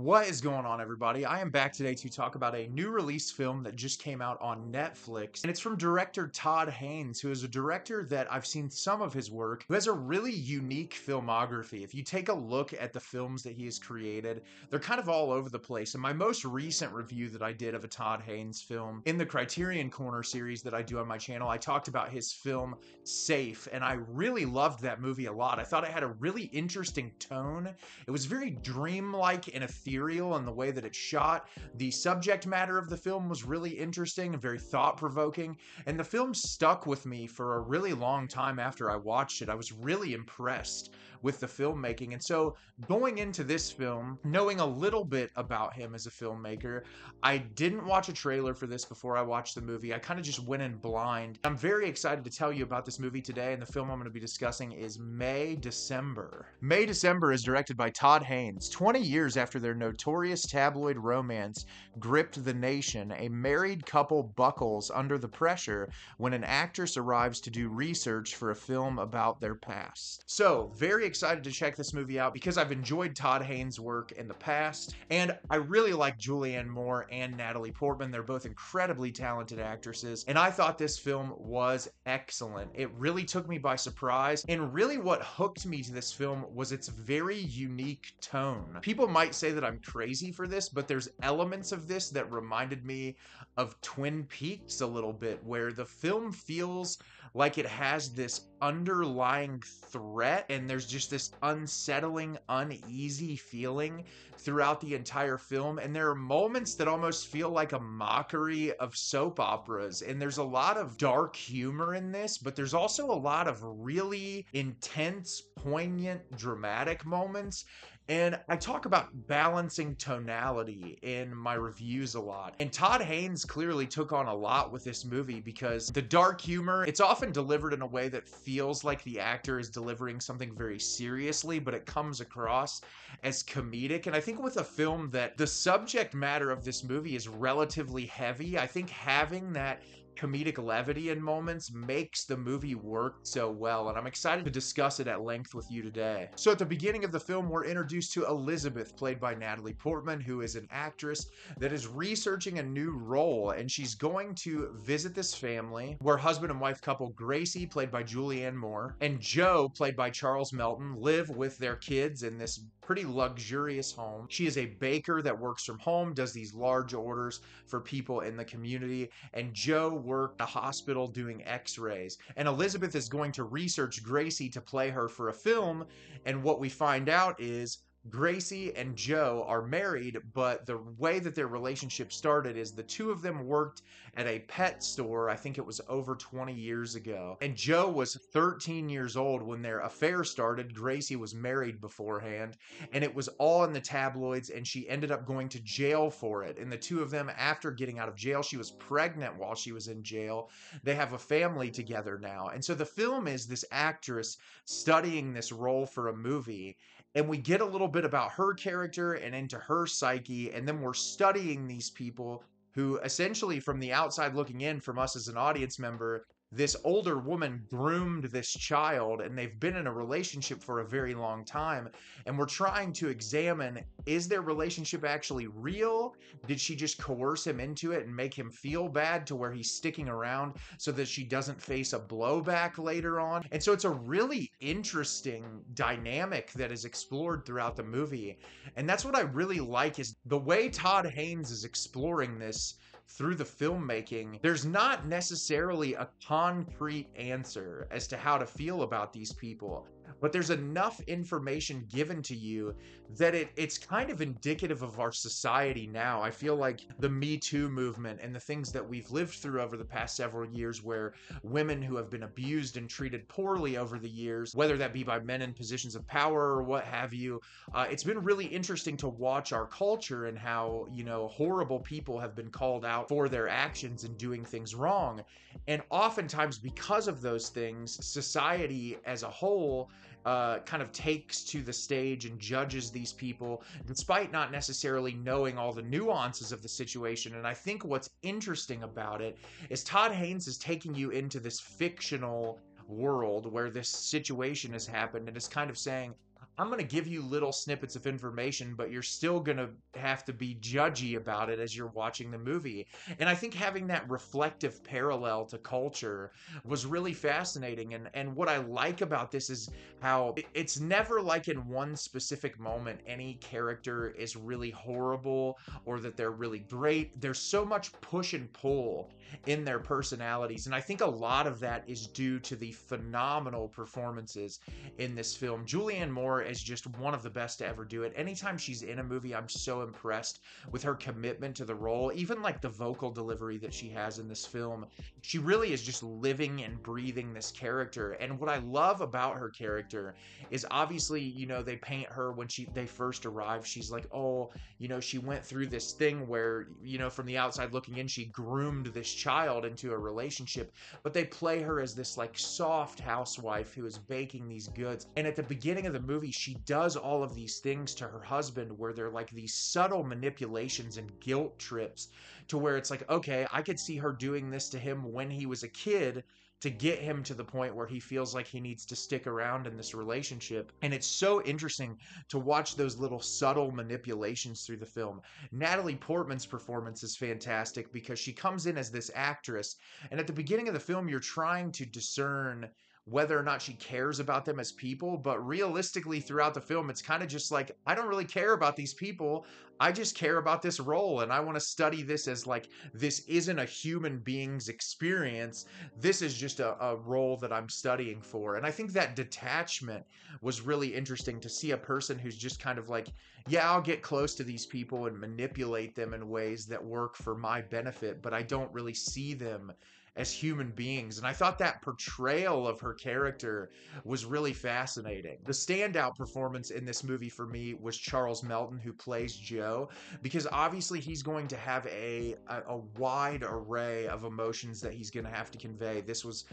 What is going on, everybody? I am back today to talk about a new release film that just came out on Netflix, and it's from director Todd Haynes, who is a director that I've seen some of his work, who has a really unique filmography. If you take a look at the films that he has created, they're kind of all over the place. And my most recent review that I did of a Todd Haynes film in the Criterion Corner series that I do on my channel, I talked about his film Safe, and I really loved that movie a lot. I thought it had a really interesting tone. It was very dreamlike and ethereal ethereal and the way that it's shot. The subject matter of the film was really interesting and very thought provoking. And the film stuck with me for a really long time after I watched it. I was really impressed with the filmmaking. And so, going into this film, knowing a little bit about him as a filmmaker, I didn't watch a trailer for this before I watched the movie. I kind of just went in blind. I'm very excited to tell you about this movie today, and the film I'm going to be discussing is May December. May December is directed by Todd Haynes. 20 years after their notorious tabloid romance gripped the nation, a married couple buckles under the pressure when an actress arrives to do research for a film about their past. So, very excited to check this movie out because I've enjoyed Todd Haynes' work in the past, and I really like Julianne Moore and Natalie Portman. They're both incredibly talented actresses, and I thought this film was excellent. It really took me by surprise, and really what hooked me to this film was its very unique tone. People might say that I'm crazy for this, but there's elements of this that reminded me of Twin Peaks a little bit, where the film feels like it has this underlying threat and there's just this unsettling, uneasy feeling throughout the entire film. And there are moments that almost feel like a mockery of soap operas. And there's a lot of dark humor in this, but there's also a lot of really intense, poignant, dramatic moments. And I talk about balancing tonality in my reviews a lot. And Todd Haynes clearly took on a lot with this movie because the dark humor, it's often delivered in a way that feels like the actor is delivering something very seriously, but it comes across as comedic. And I think with a film that the subject matter of this movie is relatively heavy, I think having that comedic levity in moments makes the movie work so well, and I'm excited to discuss it at length with you today. So, at the beginning of the film, we're introduced to Elizabeth, played by Natalie Portman, who is an actress that is researching a new role, and she's going to visit this family where husband and wife couple Gracie, played by Julianne Moore, and Joe, played by Charles Melton, live with their kids in this pretty luxurious home. She is a baker that works from home, does these large orders for people in the community, and Joe worked a hospital doing x-rays. And Elizabeth is going to research Gracie to play her for a film, and what we find out is Gracie and Joe are married, but the way that their relationship started is the two of them worked at a pet store. I think it was over 20 years ago. And Joe was 13 years old when their affair started. Gracie was married beforehand, and it was all in the tabloids, and she ended up going to jail for it. And the two of them, after getting out of jail, she was pregnant while she was in jail. They have a family together now. And so the film is this actress studying this role for a movie and we get a little bit about her character and into her psyche and then we're studying these people who essentially from the outside looking in from us as an audience member this older woman groomed this child and they've been in a relationship for a very long time and we're trying to examine is their relationship actually real? Did she just coerce him into it and make him feel bad to where he's sticking around so that she doesn't face a blowback later on? And so it's a really interesting dynamic that is explored throughout the movie. And that's what i really like is the way todd haynes is exploring this through the filmmaking, there's not necessarily a concrete answer as to how to feel about these people but there's enough information given to you that it it's kind of indicative of our society now. I feel like the Me Too movement and the things that we've lived through over the past several years where women who have been abused and treated poorly over the years, whether that be by men in positions of power or what have you, uh, it's been really interesting to watch our culture and how, you know, horrible people have been called out for their actions and doing things wrong. And oftentimes, because of those things, society as a whole uh, kind of takes to the stage and judges these people, despite not necessarily knowing all the nuances of the situation. And I think what's interesting about it is Todd Haynes is taking you into this fictional world where this situation has happened and is kind of saying, I'm going to give you little snippets of information, but you're still going to have to be judgy about it as you're watching the movie. And I think having that reflective parallel to culture was really fascinating. And, and what I like about this is how it's never like in one specific moment any character is really horrible or that they're really great. There's so much push and pull in their personalities. And I think a lot of that is due to the phenomenal performances in this film. Julianne Moore is just one of the best to ever do it. Anytime she's in a movie, I'm so impressed with her commitment to the role. Even like the vocal delivery that she has in this film, she really is just living and breathing this character. And what I love about her character is obviously, you know, they paint her when she they first arrive. She's like, oh, you know, she went through this thing where, you know, from the outside looking in, she groomed this child into a relationship, but they play her as this like soft housewife who is baking these goods. And at the beginning of the movie, she does all of these things to her husband where they're like these subtle manipulations and guilt trips to where it's like, okay, I could see her doing this to him when he was a kid to get him to the point where he feels like he needs to stick around in this relationship. And it's so interesting to watch those little subtle manipulations through the film. Natalie Portman's performance is fantastic because she comes in as this actress, and at the beginning of the film, you're trying to discern whether or not she cares about them as people. But realistically, throughout the film, it's kind of just like, I don't really care about these people. I just care about this role and I want to study this as like, this isn't a human being's experience. This is just a, a role that I'm studying for. And I think that detachment was really interesting to see a person who's just kind of like, yeah, I'll get close to these people and manipulate them in ways that work for my benefit, but I don't really see them as human beings. And I thought that portrayal of her character was really fascinating. The standout performance in this movie for me was Charles Melton, who plays Joe, because obviously he's going to have a, a, a wide array of emotions that he's going to have to convey. This was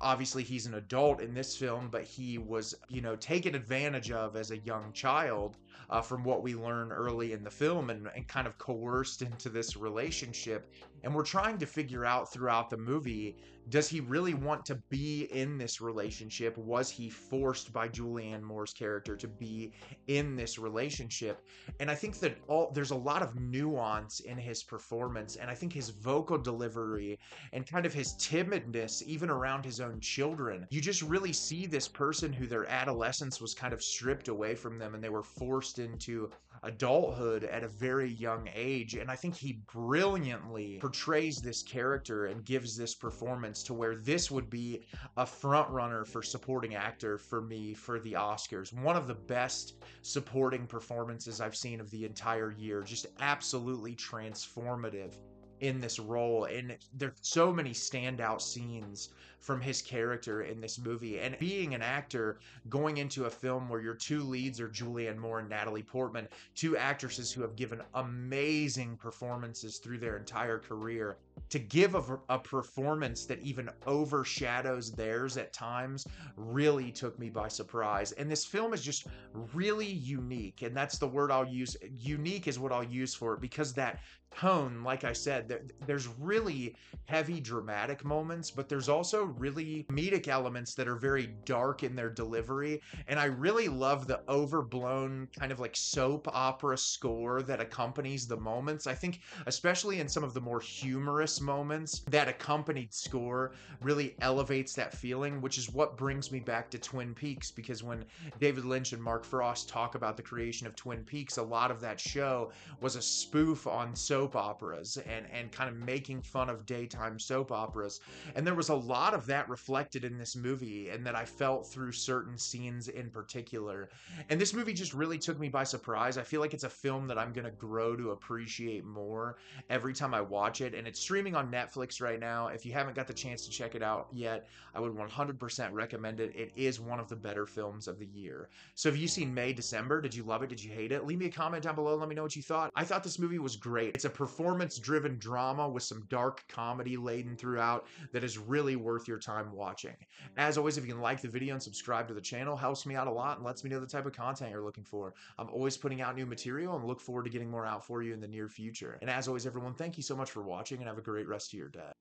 obviously he's an adult in this film, but he was, you know, taken advantage of as a young child uh, from what we learn early in the film and, and kind of coerced into this relationship. And we're trying to figure out throughout the movie does he really want to be in this relationship? Was he forced by Julianne Moore's character to be in this relationship? And I think that all there's a lot of nuance in his performance, and I think his vocal delivery and kind of his timidness, even around his own children. You just really see this person who their adolescence was kind of stripped away from them, and they were forced into adulthood at a very young age. And I think he brilliantly portrays this character and gives this performance to where this would be a front runner for supporting actor for me for the Oscars. One of the best supporting performances I've seen of the entire year. Just absolutely transformative in this role and there's so many standout scenes from his character in this movie and being an actor going into a film where your two leads are Julianne Moore and Natalie Portman two actresses who have given amazing performances through their entire career to give a, a performance that even overshadows theirs at times really took me by surprise. And this film is just really unique and that's the word I'll use. Unique is what I'll use for it because that tone like I said there, there's really heavy dramatic moments but there's also really comedic elements that are very dark in their delivery. And I really love the overblown kind of like soap opera score that accompanies the moments. I think especially in some of the more humorous moments, that accompanied score really elevates that feeling, which is what brings me back to Twin Peaks. Because when David Lynch and Mark Frost talk about the creation of Twin Peaks, a lot of that show was a spoof on soap operas and, and kind of making fun of daytime soap operas. And there was a lot of that reflected in this movie, and that I felt through certain scenes in particular. And this movie just really took me by surprise. I feel like it's a film that I'm going to grow to appreciate more every time I watch it. And it's streaming on Netflix right now. If you haven't got the chance to check it out yet, I would 100% recommend it. It is one of the better films of the year. So have you seen May, December? Did you love it? Did you hate it? Leave me a comment down below. Let me know what you thought. I thought this movie was great. It's a performance driven drama with some dark comedy laden throughout that is really worth your time watching. As always, if you can like the video and subscribe to the channel, helps me out a lot and lets me know the type of content you're looking for. I'm always putting out new material and look forward to getting more out for you in the near future. And as always, everyone, thank you so much for watching and have a great rest of your day.